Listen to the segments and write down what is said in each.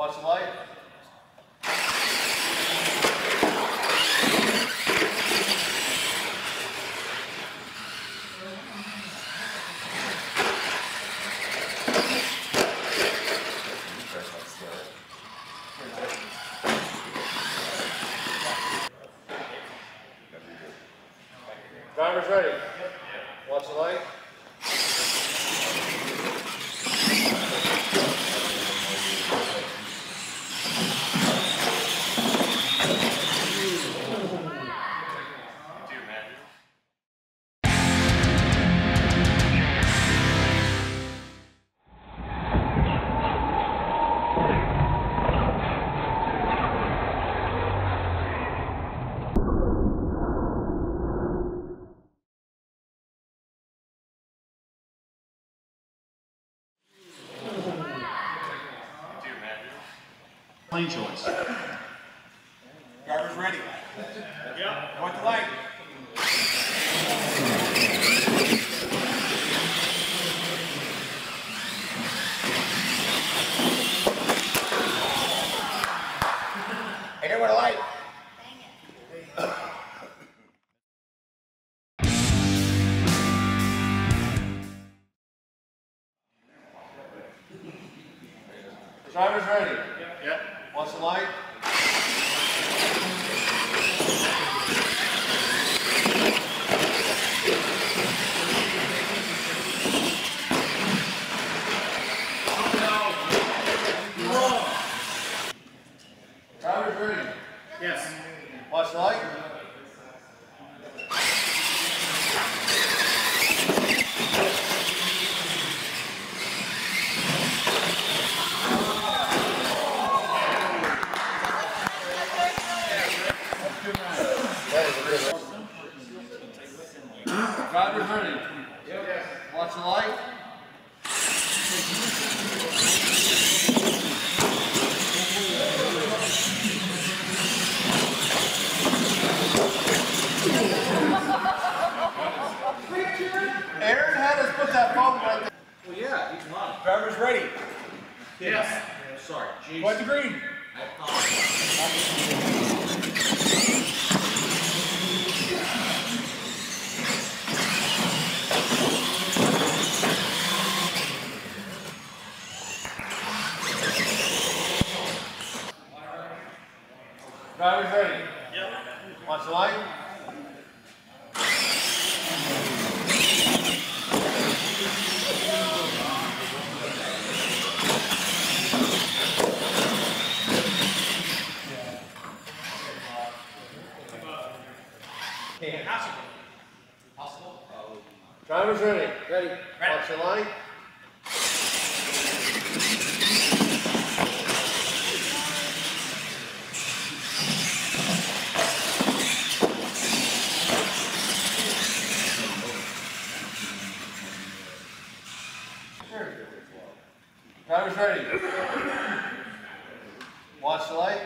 Watch the light. Drivers ready? Lane choice. Drivers ready. Yep. Point the light. Hey, there with a light. Drivers ready? Yep. Watch the light. Yes. Watch the light. Drivers ready? Watch the light. Aaron had us put that phone right there. Well, yeah, he's on. Drivers ready. Yes. Sorry, jeez. Point the green. I thought. Drivers ready? Yep. Watch the light. Possible. Drivers ready? Ready. Watch the light. Drivers ready? Watch the light.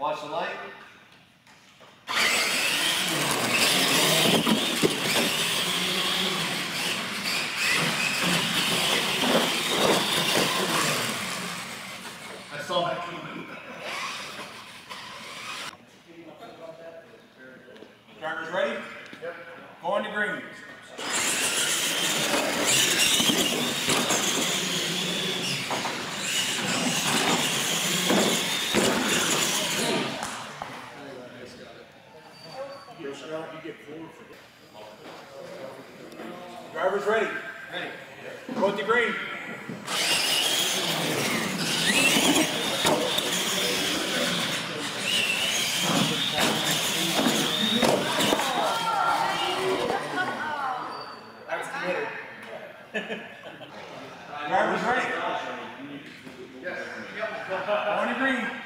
Watch the light. I saw that coming. Drivers ready? Yep. Going to green. Drivers ready? Ready. Going to green. Going to green.